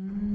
Mm.